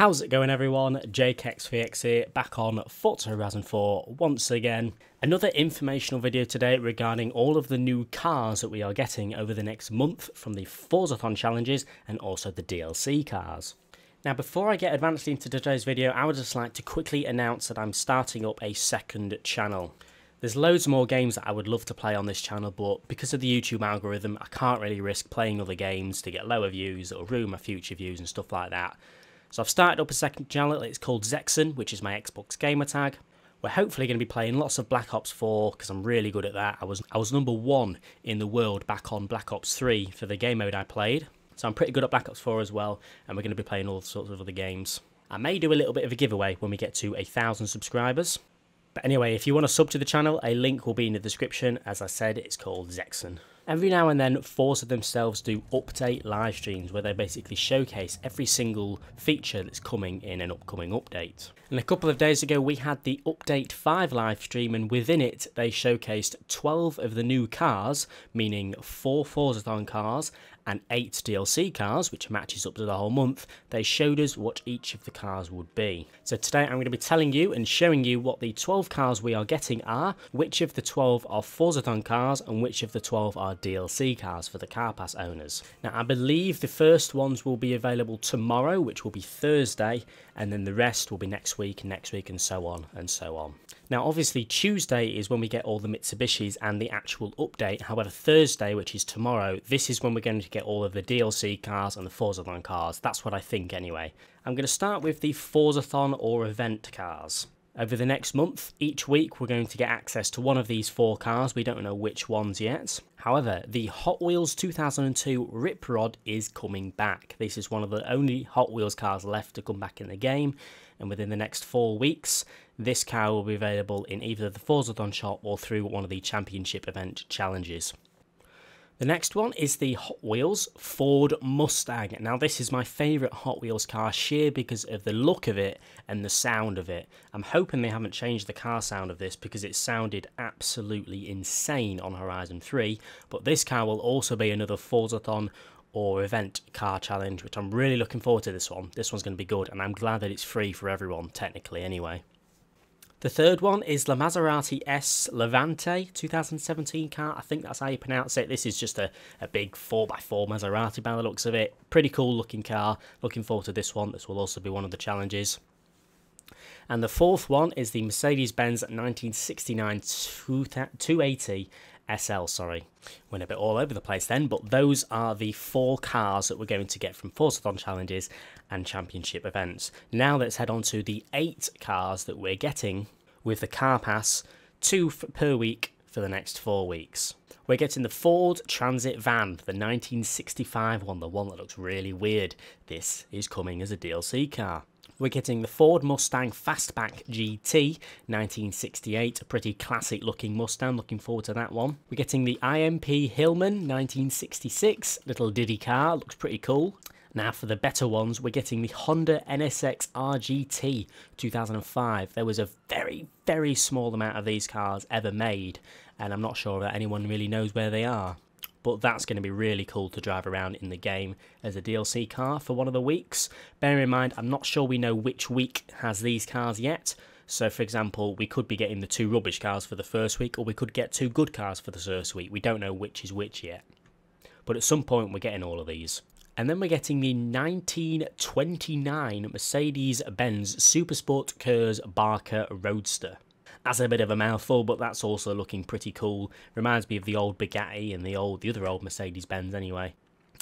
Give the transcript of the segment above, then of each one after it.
How's it going everyone? JakeXVX here, back on Forza Horizon 4 once again. Another informational video today regarding all of the new cars that we are getting over the next month from the Forzathon challenges and also the DLC cars. Now before I get advanced into today's video, I would just like to quickly announce that I'm starting up a second channel. There's loads more games that I would love to play on this channel, but because of the YouTube algorithm, I can't really risk playing other games to get lower views or ruin my future views and stuff like that. So I've started up a second channel, it's called Zexon, which is my Xbox gamer tag. We're hopefully going to be playing lots of Black Ops 4 because I'm really good at that. I was I was number one in the world back on Black Ops 3 for the game mode I played. So I'm pretty good at Black Ops 4 as well, and we're going to be playing all sorts of other games. I may do a little bit of a giveaway when we get to a thousand subscribers. But anyway, if you want to sub to the channel, a link will be in the description. As I said, it's called Zexon. Every now and then, Forza themselves do update live streams where they basically showcase every single feature that's coming in an upcoming update. And a couple of days ago, we had the Update 5 live stream, and within it, they showcased 12 of the new cars, meaning 4 Forzathon cars and 8 DLC cars, which matches up to the whole month. They showed us what each of the cars would be. So today, I'm going to be telling you and showing you what the 12 cars we are getting are, which of the 12 are Forzathon cars, and which of the 12 are DLC cars for the Car Pass owners. Now, I believe the first ones will be available tomorrow, which will be Thursday, and then the rest will be next week next week and so on and so on. Now, obviously, Tuesday is when we get all the Mitsubishis and the actual update. However, Thursday, which is tomorrow, this is when we're going to get all of the DLC cars and the Forzathon cars. That's what I think, anyway. I'm going to start with the Forzathon or event cars. Over the next month, each week, we're going to get access to one of these four cars. We don't know which ones yet. However, the Hot Wheels 2002 Rip Rod is coming back. This is one of the only Hot Wheels cars left to come back in the game. And within the next four weeks, this car will be available in either the Forza Forzathon shop or through one of the Championship event challenges. The next one is the Hot Wheels Ford Mustang. Now this is my favourite Hot Wheels car sheer because of the look of it and the sound of it. I'm hoping they haven't changed the car sound of this because it sounded absolutely insane on Horizon 3. But this car will also be another Forzathon or event car challenge which I'm really looking forward to this one. This one's going to be good and I'm glad that it's free for everyone technically anyway. The third one is the Maserati S Levante 2017 car. I think that's how you pronounce it. This is just a, a big 4x4 Maserati by the looks of it. Pretty cool looking car. Looking forward to this one. This will also be one of the challenges. And the fourth one is the Mercedes-Benz 1969 280 SL, sorry. Went a bit all over the place then, but those are the four cars that we're going to get from Forzathon challenges and championship events. Now let's head on to the eight cars that we're getting with the car pass, two per week for the next four weeks. We're getting the Ford Transit van, the 1965 one, the one that looks really weird. This is coming as a DLC car. We're getting the Ford Mustang Fastback GT 1968, a pretty classic looking Mustang, looking forward to that one. We're getting the IMP Hillman 1966, little Diddy car, looks pretty cool. Now for the better ones, we're getting the Honda NSX RGT 2005. There was a very, very small amount of these cars ever made, and I'm not sure that anyone really knows where they are but that's going to be really cool to drive around in the game as a DLC car for one of the weeks. Bear in mind, I'm not sure we know which week has these cars yet. So, for example, we could be getting the two rubbish cars for the first week, or we could get two good cars for the first week. We don't know which is which yet. But at some point, we're getting all of these. And then we're getting the 1929 Mercedes Benz Supersport Kurz Barker Roadster. That's a bit of a mouthful, but that's also looking pretty cool. Reminds me of the old Bugatti and the old, the other old Mercedes Benz anyway.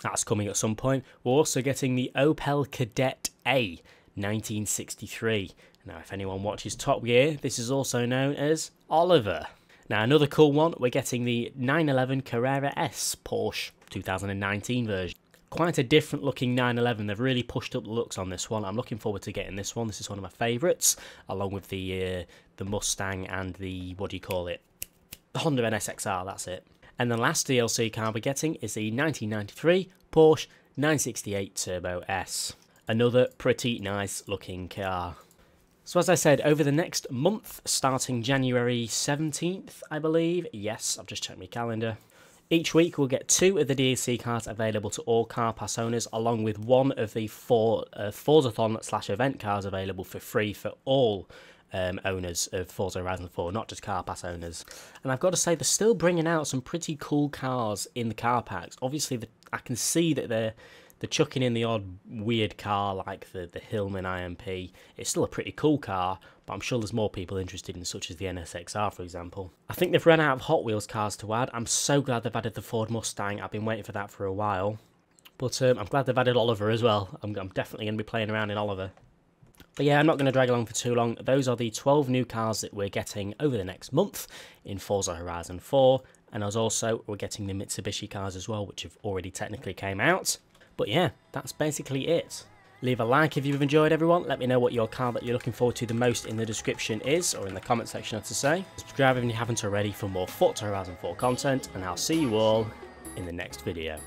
That's coming at some point. We're also getting the Opel Kadett A 1963. Now, if anyone watches Top Gear, this is also known as Oliver. Now, another cool one, we're getting the 911 Carrera S Porsche 2019 version quite a different looking 911. They've really pushed up the looks on this one. I'm looking forward to getting this one. This is one of my favourites, along with the uh, the Mustang and the what do you call it? The Honda NSXR. That's it. And the last DLC car we're getting is the 1993 Porsche 968 Turbo S. Another pretty nice looking car. So as I said, over the next month, starting January 17th, I believe, yes, I've just checked my calendar, Each week we'll get two of the DLC cards available to all Car Pass owners, along with one of the four uh, Forzathon slash event cards available for free for all um, owners of Forza Horizon 4, not just car pass owners. And I've got to say, they're still bringing out some pretty cool cars in the car packs. Obviously, the, I can see that they're they're chucking in the odd weird car like the, the Hillman IMP. It's still a pretty cool car, but I'm sure there's more people interested in such as the NSXR, for example. I think they've run out of Hot Wheels cars to add. I'm so glad they've added the Ford Mustang. I've been waiting for that for a while. But um, I'm glad they've added Oliver as well. I'm, I'm definitely going to be playing around in Oliver. But yeah, I'm not going to drag along for too long. Those are the 12 new cars that we're getting over the next month in Forza Horizon 4. And as also, we're getting the Mitsubishi cars as well, which have already technically came out. But yeah, that's basically it. Leave a like if you've enjoyed everyone. Let me know what your car that you're looking forward to the most in the description is, or in the comment section to say. Subscribe if you haven't already for more Forza Horizon 4 content, and I'll see you all in the next video.